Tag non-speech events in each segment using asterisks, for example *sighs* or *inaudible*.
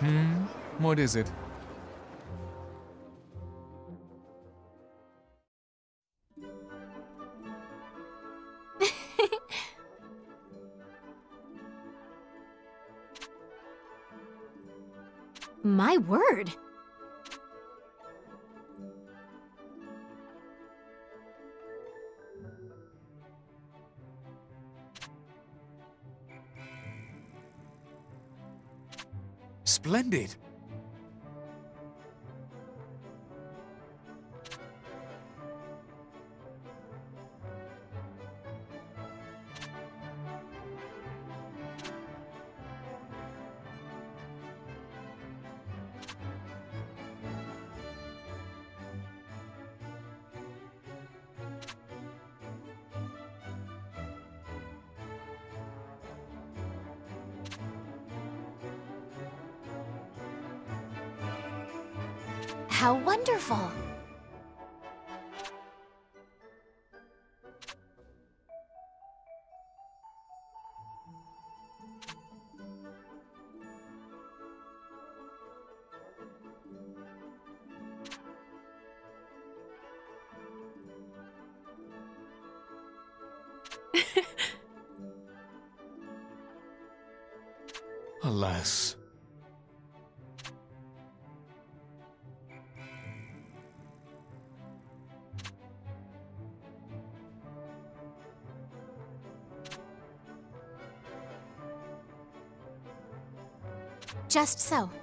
Hmm? What is it? *laughs* My word! Splendid! How wonderful! *laughs* Alas. Just so.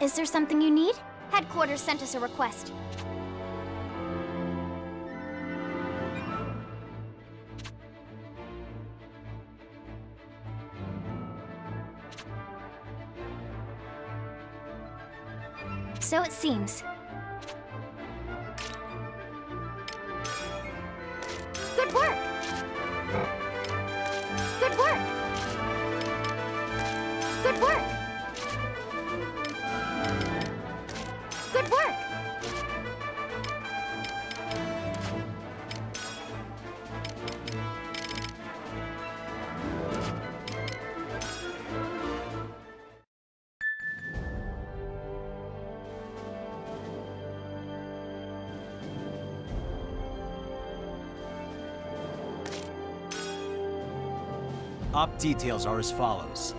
Is there something you need? Headquarters sent us a request. So it seems. Op details are as follows.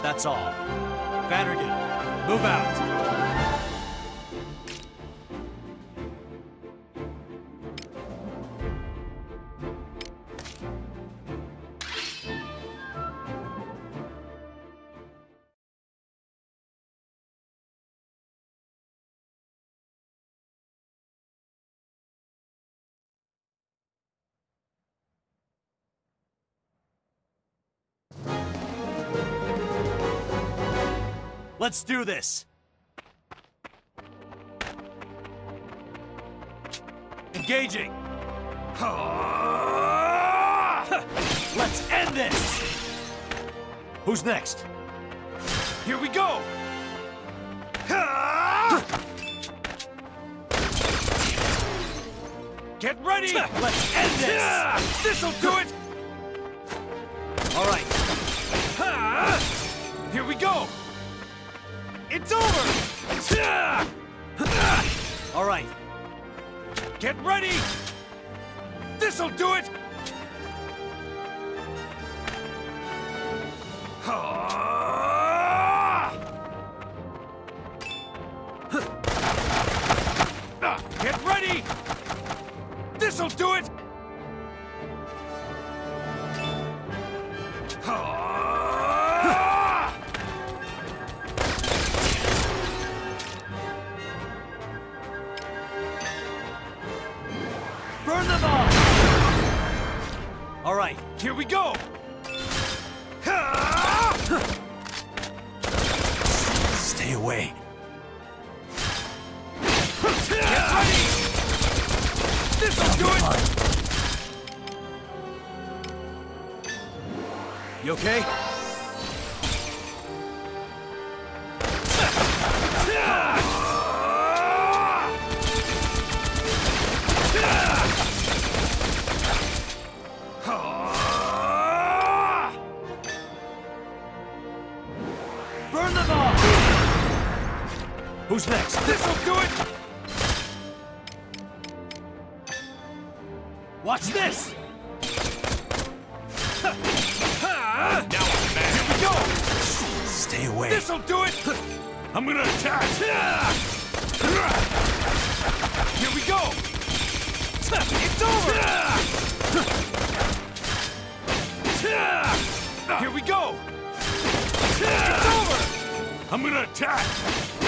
That's all. Vanargand, move out. Let's do this. Engaging. *laughs* Let's end this. Who's next? Here we go! *laughs* Get ready! *laughs* Let's end this. This'll do it! All right. Here we go! It's over! All right. Get ready! This'll do it! Get ready! This'll do it! Right, Here we go! Stay away. Get ready! This'll do it! You okay? Who's next? This'll do it! Watch this! Now I'm mad. Here we go! Stay away. This'll do it! I'm gonna attack! Here we go! It's over! Here we go! It's over! I'm gonna attack!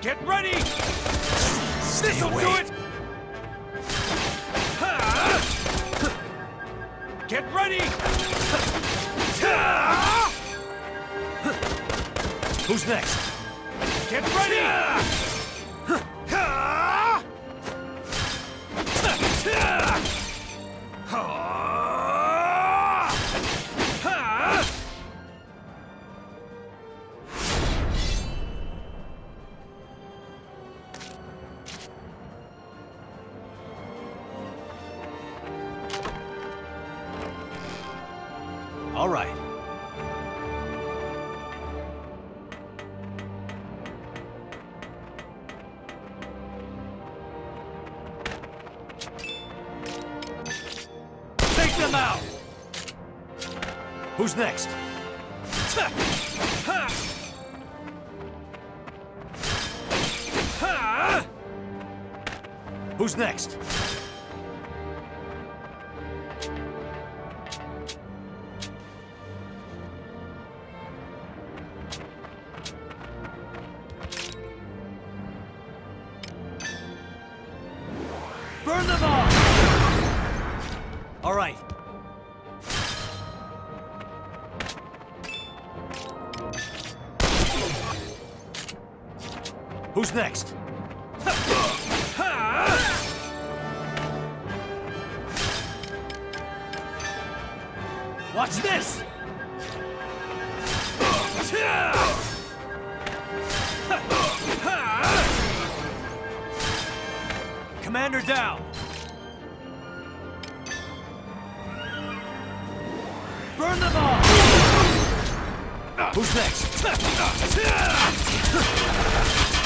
Get ready! Stay This'll away. do it! Get ready! Who's next? Get ready! All right. Take them out! Who's next? Who's next? Burn them all! All right. Who's next? Commander down! Burn them all! Who's next? *laughs*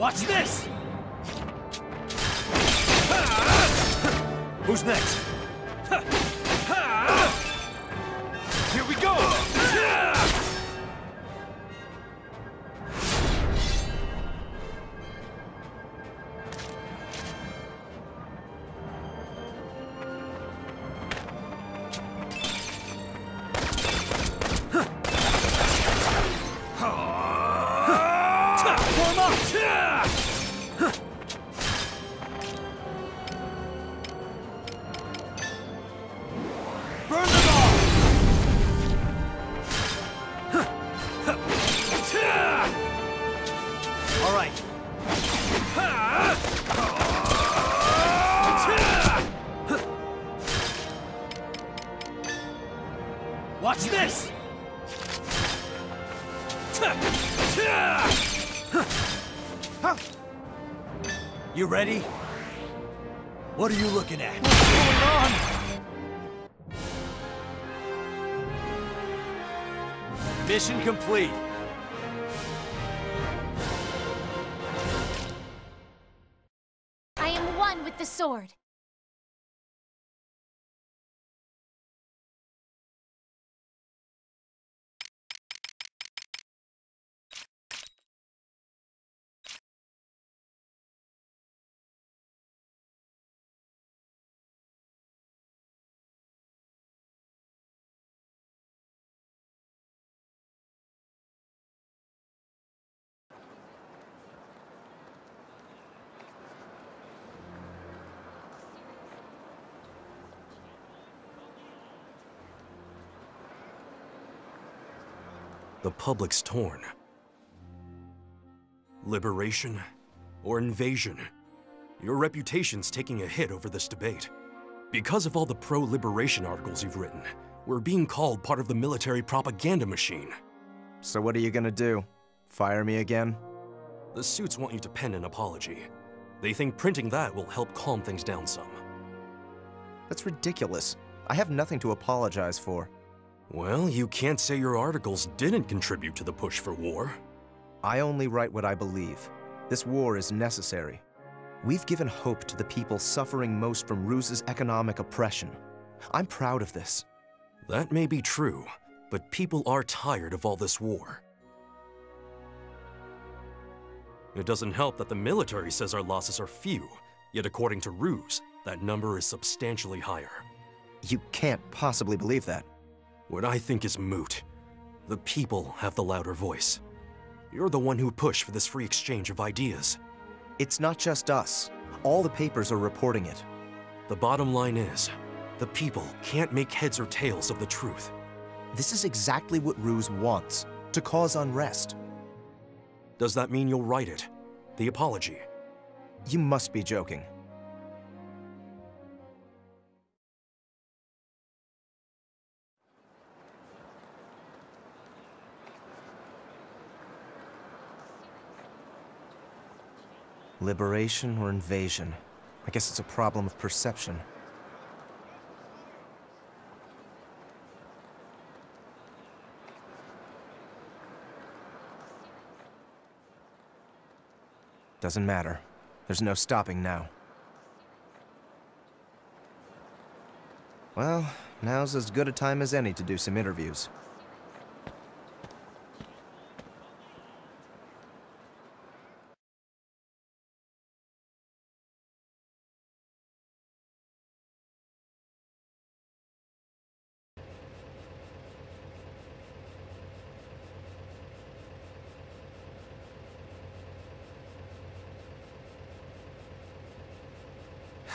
Watch this! *laughs* Who's next? *laughs* ready? What are you looking at? Mission complete. I am one with the sword. The public's torn. Liberation or invasion? Your reputation's taking a hit over this debate. Because of all the pro-liberation articles you've written, we're being called part of the military propaganda machine. So what are you gonna do? Fire me again? The suits want you to pen an apology. They think printing that will help calm things down some. That's ridiculous. I have nothing to apologize for. Well, you can't say your articles didn't contribute to the push for war. I only write what I believe. This war is necessary. We've given hope to the people suffering most from Ruz's economic oppression. I'm proud of this. That may be true, but people are tired of all this war. It doesn't help that the military says our losses are few, yet according to Ruz, that number is substantially higher. You can't possibly believe that. What I think is moot. The people have the louder voice. You're the one who pushed for this free exchange of ideas. It's not just us. All the papers are reporting it. The bottom line is, the people can't make heads or tails of the truth. This is exactly what Ruz wants, to cause unrest. Does that mean you'll write it? The apology? You must be joking. Liberation or invasion? I guess it's a problem of perception. Doesn't matter. There's no stopping now. Well, now's as good a time as any to do some interviews.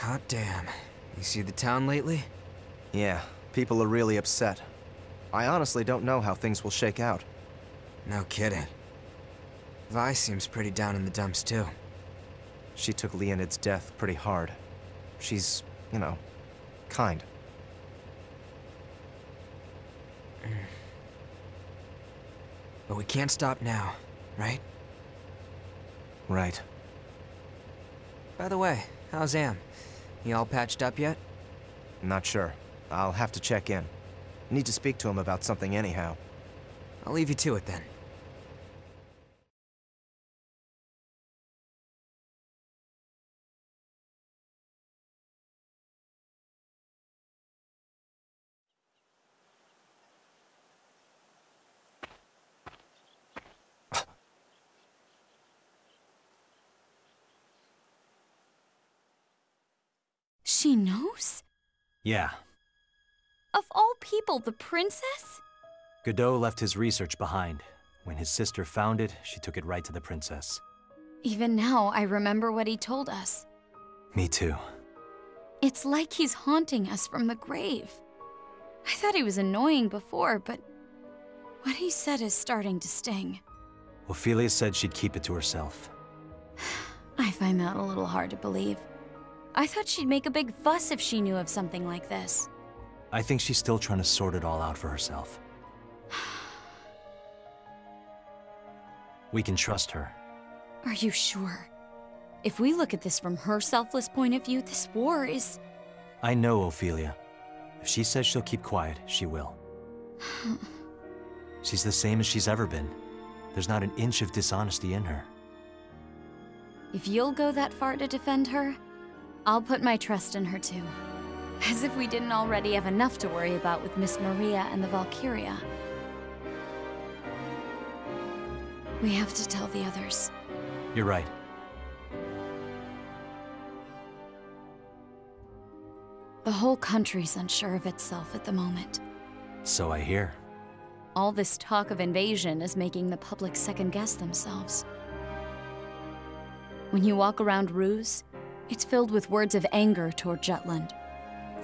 Hot damn. You see the town lately? Yeah, people are really upset. I honestly don't know how things will shake out. No kidding. Vi seems pretty down in the dumps too. She took Leonid's death pretty hard. She's, you know, kind. But we can't stop now, right? Right. By the way, how's Am? He all patched up yet? Not sure. I'll have to check in. Need to speak to him about something anyhow. I'll leave you to it then. She knows? Yeah. Of all people, the princess? Godot left his research behind. When his sister found it, she took it right to the princess. Even now, I remember what he told us. Me too. It's like he's haunting us from the grave. I thought he was annoying before, but what he said is starting to sting. Ophelia said she'd keep it to herself. *sighs* I find that a little hard to believe. I thought she'd make a big fuss if she knew of something like this. I think she's still trying to sort it all out for herself. We can trust her. Are you sure? If we look at this from her selfless point of view, this war is. I know Ophelia. If she says she'll keep quiet, she will. *sighs* she's the same as she's ever been. There's not an inch of dishonesty in her. If you'll go that far to defend her, I'll put my trust in her too. As if we didn't already have enough to worry about with Miss Maria and the Valkyria. We have to tell the others. You're right. The whole country's unsure of itself at the moment. So I hear. All this talk of invasion is making the public second guess themselves. When you walk around Ruz, it's filled with words of anger toward Jutland.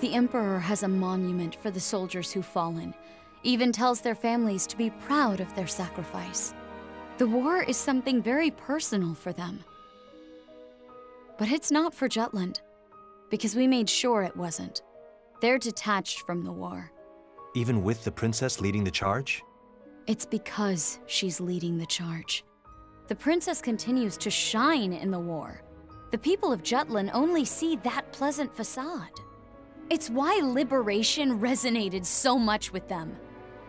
The Emperor has a monument for the soldiers who've fallen, even tells their families to be proud of their sacrifice. The war is something very personal for them. But it's not for Jutland, because we made sure it wasn't. They're detached from the war. Even with the princess leading the charge? It's because she's leading the charge. The princess continues to shine in the war. The people of Jutland only see that pleasant facade. It's why liberation resonated so much with them.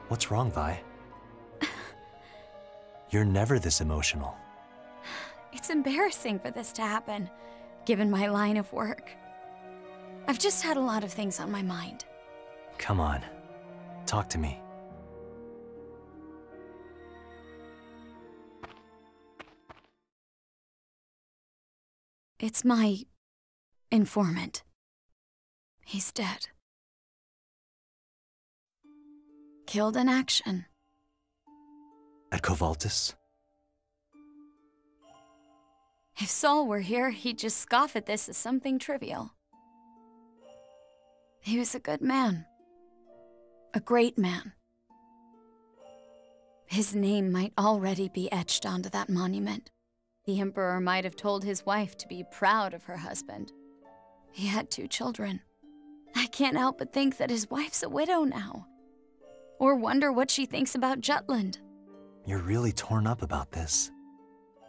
What's wrong, Vi? You're never this emotional. It's embarrassing for this to happen, given my line of work. I've just had a lot of things on my mind. Come on. Talk to me. It's my informant. He's dead. Killed in action. At Kovaltis? If Saul were here, he'd just scoff at this as something trivial. He was a good man. A great man. His name might already be etched onto that monument. The Emperor might have told his wife to be proud of her husband. He had two children. I can't help but think that his wife's a widow now. Or wonder what she thinks about Jutland. You're really torn up about this.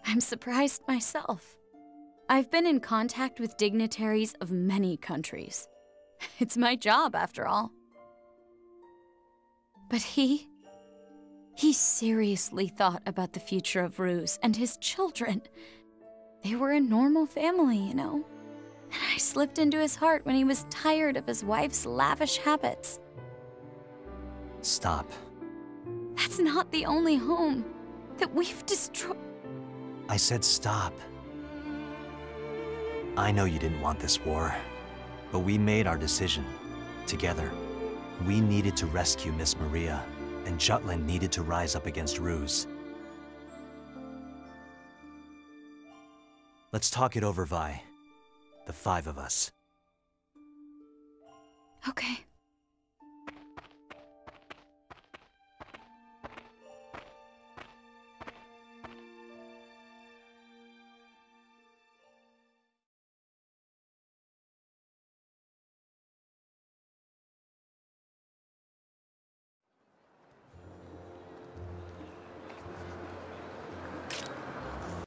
I'm surprised myself. I've been in contact with dignitaries of many countries. *laughs* It's my job, after all. But he. He seriously thought about the future of Ruz and his children. They were a normal family, you know. And I slipped into his heart when he was tired of his wife's lavish habits. Stop. That's not the only home that we've destroyed. I said stop. I know you didn't want this war, but we made our decision. Together. We needed to rescue Miss Maria, and Jutland needed to rise up against Ruz. Let's talk it over, Vi. The five of us. Okay.